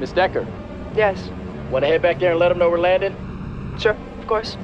Miss Decker, Yes. want to head back there and let them know we're landing? Sure. Of course.